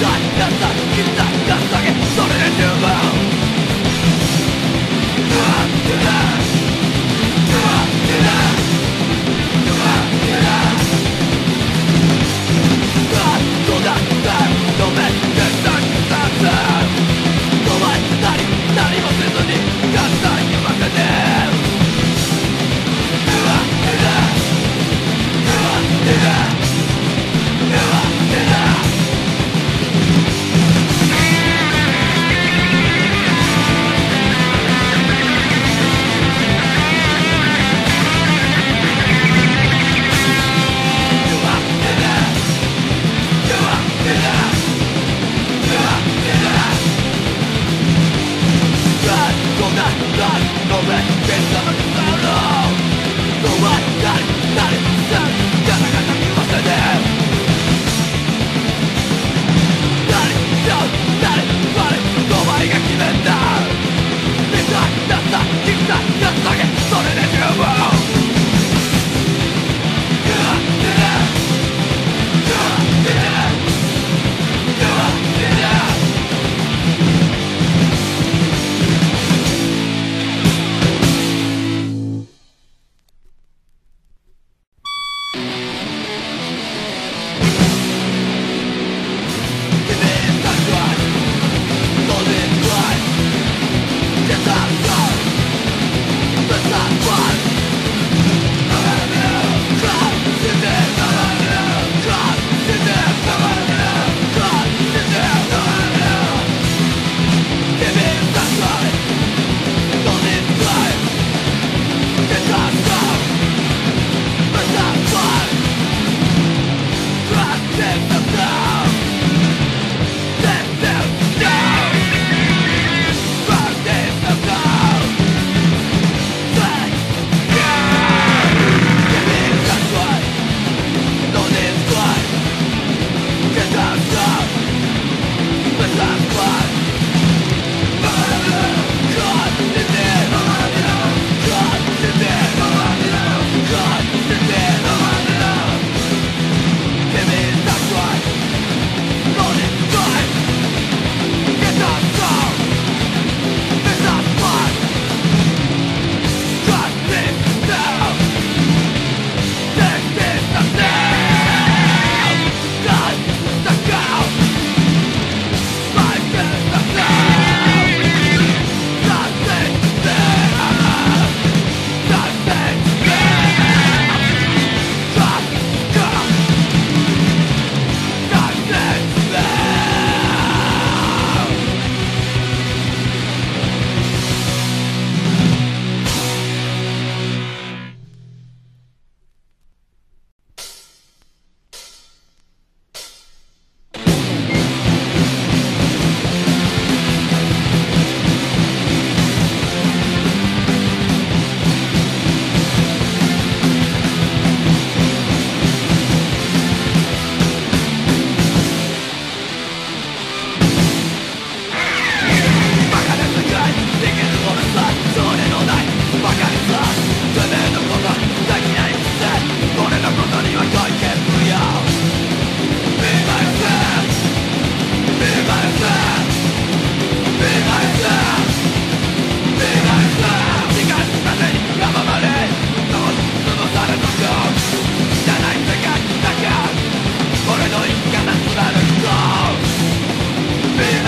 done, done, done, man.